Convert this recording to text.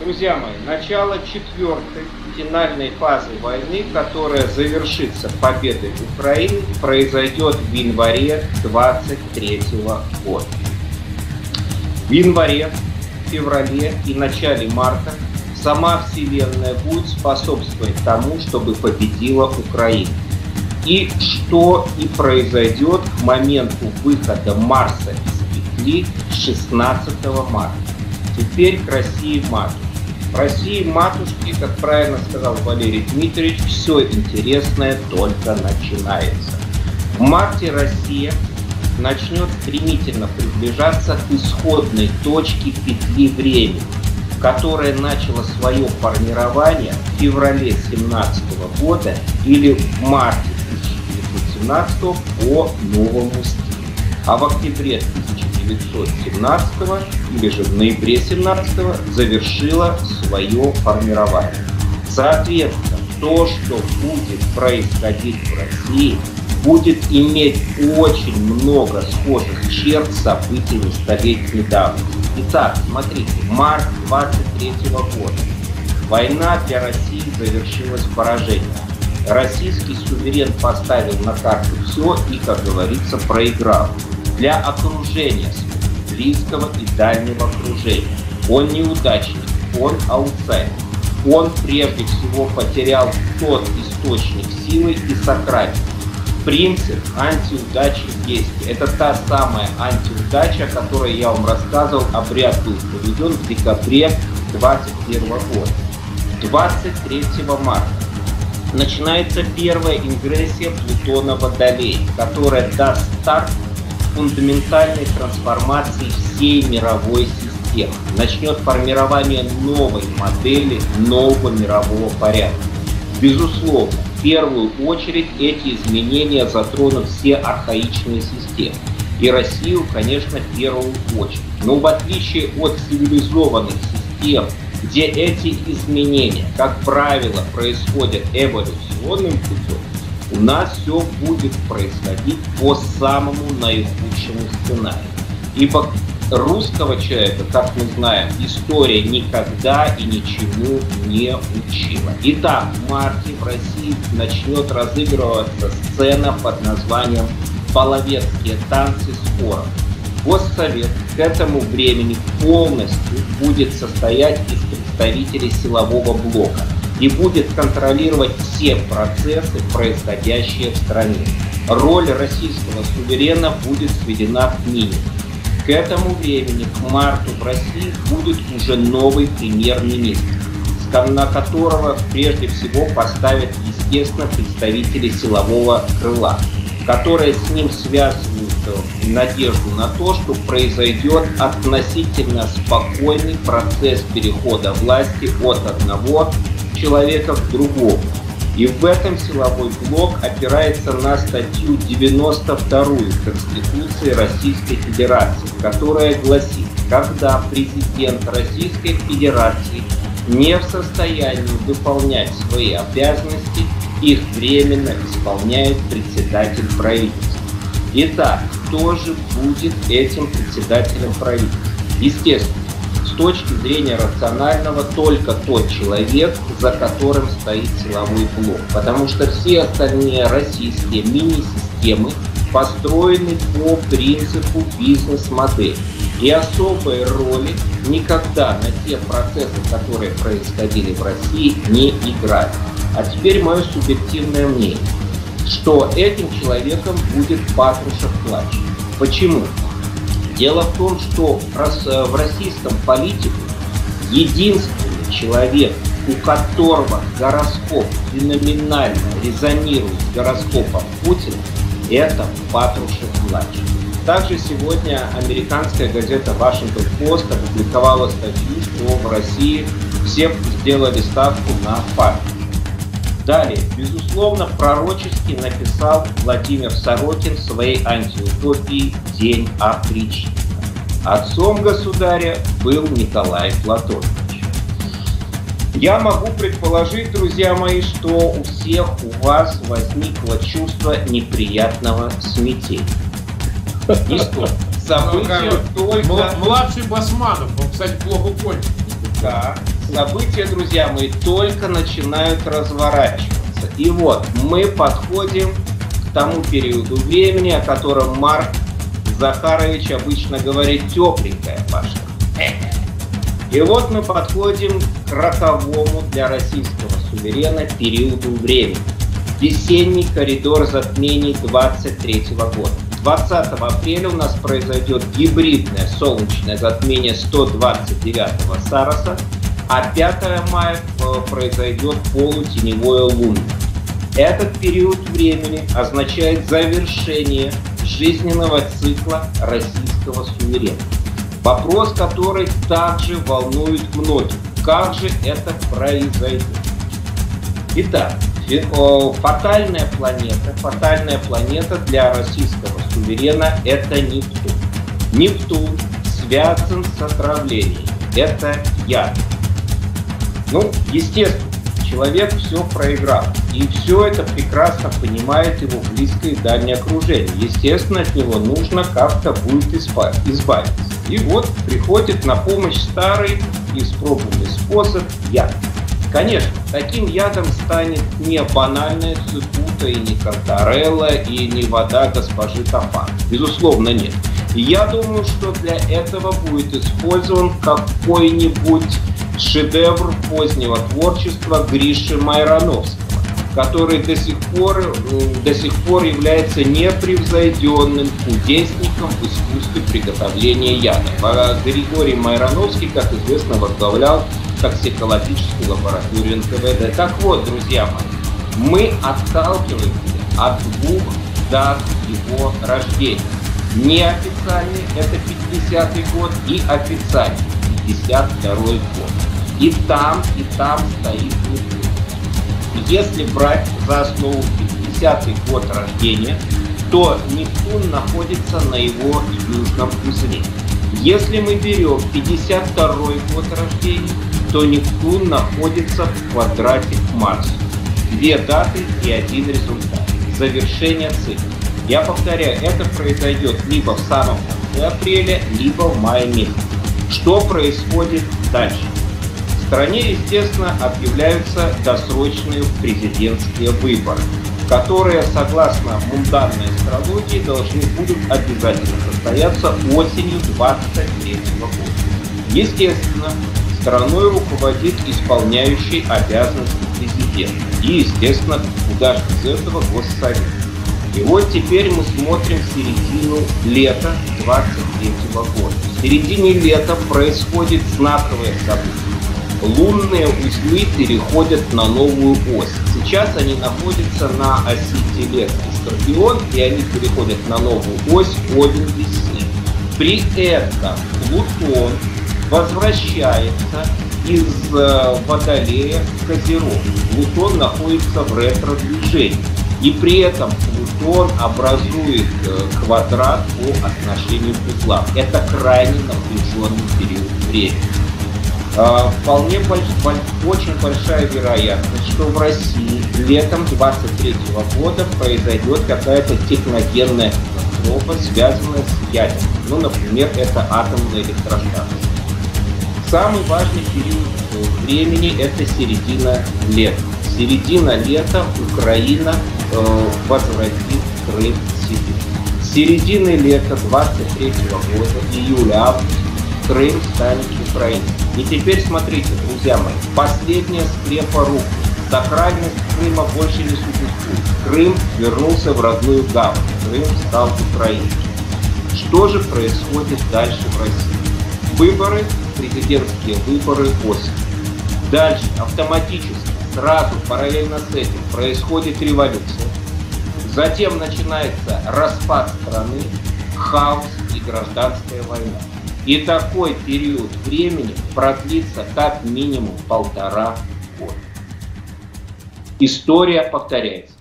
Друзья мои, начало четвертой финальной фазы войны, которая завершится победой Украины, произойдет в январе 23 года. В январе, феврале и начале марта сама Вселенная будет способствовать тому, чтобы победила Украина. И что и произойдет к моменту выхода Марса из петли 16 марта. Теперь к России матушки. В России матушки, как правильно сказал Валерий Дмитриевич, все интересное только начинается. В марте Россия начнет стремительно приближаться к исходной точке петли времени, которая начала свое формирование в феврале 2017 года или в марте 1917 по новому стилю. А в октябре 1917 или же в ноябре 17 завершила свое формирование. Соответственно, то, что будет происходить в России, будет иметь очень много схожих черт с событиями столетней давности. Итак, смотрите, март 23 года. Война для России завершилась поражением. Российский суверен поставил на карту все и, как говорится, проиграл для окружения близкого и дальнего окружения. Он неудачник, он аутсайдер. Он прежде всего потерял тот источник силы и сакральности. Принцип антиудачи действия. Это та самая антиудача, о которой я вам рассказывал. Обряд был проведен в декабре 2021 года. 23 марта начинается первая ингрессия Плутона Водолей, которая даст старт фундаментальной трансформации всей мировой системы, начнет формирование новой модели нового мирового порядка. Безусловно, в первую очередь эти изменения затронут все архаичные системы. И Россию, конечно, в первую очередь. Но в отличие от цивилизованных систем, где эти изменения, как правило, происходят эволюционным путем, у нас все будет происходить по самому наихудшему сценарию. Ибо русского человека, как мы знаем, история никогда и ничему не учила. Итак, в марте в России начнет разыгрываться сцена под названием «Половецкие танцы с хором». Госсовет к этому времени полностью будет состоять из представителей силового блока – и будет контролировать все процессы, происходящие в стране. Роль российского суверена будет сведена к минимуму. К этому времени, к марту в России будет уже новый премьер-министр, на которого прежде всего поставят, естественно, представители силового крыла, которые с ним связывают надежду на то, что произойдет относительно спокойный процесс перехода власти от одного человека к другому. И в этом силовой блок опирается на статью 92 Конституции Российской Федерации, которая гласит, когда президент Российской Федерации не в состоянии выполнять свои обязанности, их временно исполняет председатель правительства. Итак, кто же будет этим председателем правительства? Естественно, точки зрения рационального только тот человек, за которым стоит силовой блок. Потому что все остальные российские мини-системы построены по принципу бизнес-модели. И особой роли никогда на те процессы, которые происходили в России, не играли. А теперь мое субъективное мнение, что этим человеком будет Патрушев Плач. Почему? Дело в том, что э, в российском политике единственный человек, у которого гороскоп феноменально резонирует с гороскопом Путина, это Патрушев-младший. Также сегодня американская газета Washington Post опубликовала статью, что в России все сделали ставку на партию. Далее, безусловно, пророчески написал Владимир Сорокин в своей антиутопии «День опричника». Отцом государя был Николай Платонович. Я могу предположить, друзья мои, что у всех у вас возникло чувство неприятного смятения. И что? События только... Младший Басманов, он, кстати, плохо понял. Да, события, друзья мои, только начинают разворачиваться. И вот мы подходим к тому периоду времени, о котором Марк Захарович обычно говорит тепленькая башня. И вот мы подходим к роковому для российского суверена периоду времени. Весенний коридор затмений 23 года. 20 апреля у нас произойдет гибридное солнечное затмение 129-го Сароса, а 5 мая э, произойдет полутеневое лунное. Этот период времени означает завершение жизненного цикла российского суверена. Вопрос, который также волнует многих. Как же это произойдет? Итак, фатальная планета, фатальная планета для российского суверена – это Нептун. Нептун связан с отравлением. Это яд. Ну, естественно, человек все проиграл. И все это прекрасно понимает его близкое и дальнее окружение. Естественно, от него нужно как-то будет избавиться. И вот приходит на помощь старый испробованный способ яд. Конечно, таким ядом станет не банальная цикута и не картарелла и не вода госпожи Тафан. Безусловно, нет. И я думаю, что для этого будет использован какой-нибудь шедевр позднего творчества Гриши Майрановского который до сих пор, до сих пор является непревзойденным кудесником в искусстве приготовления яда. Григорий Майрановский, как известно, возглавлял токсикологическую лабораторию НКВД. Так вот, друзья мои, мы отталкиваемся от двух дат его рождения. Неофициальный – это 50-й год, и официальный – 52-й год. И там, и там стоит Нептун. Если брать за основу 50-й год рождения, то Нептун находится на его южном узле. Если мы берем 52 год рождения, то Нептун находится в квадрате к Марсу. Две даты и один результат. Завершение цикла. Я повторяю, это произойдет либо в самом конце апреля, либо в мае месяце. Что происходит дальше? В стране, естественно, объявляются досрочные президентские выборы, которые, согласно мунданной астрологии, должны будут обязательно состояться осенью 23 года. Естественно, страной руководит исполняющий обязанности президент. И, естественно, куда же без этого Госсовет. И вот теперь мы смотрим середину лета 23 года. В середине лета происходит знаковое событие лунные узлы переходят на новую ось. Сейчас они находятся на оси Телец и Скорпион, и они переходят на новую ось Овен Весы. При этом Плутон возвращается из э, Водолея в Козерог. Плутон находится в ретро-движении. И при этом Плутон образует э, квадрат по отношению к узлам. Это крайне напряженный период времени. А, вполне больш, очень большая вероятность, что в России летом 23 года произойдет какая-то техногенная катастрофа, связанная с ядером. Ну, например, это атомная электростанция. Самый важный период времени – это середина лета. Середина лета Украина э, возвратит Крым себе. С середины лета 23 года, июля-август, Крым станет Украиной. И теперь смотрите, друзья мои, последняя скрепа рук. Сакральность Крыма больше не существует. Крым вернулся в родную гавань. Крым стал Украиной. Что же происходит дальше в России? Выборы, президентские выборы осенью. Дальше автоматически, сразу, параллельно с этим, происходит революция. Затем начинается распад страны, хаос и гражданская война. И такой период времени продлится как минимум полтора года. История повторяется.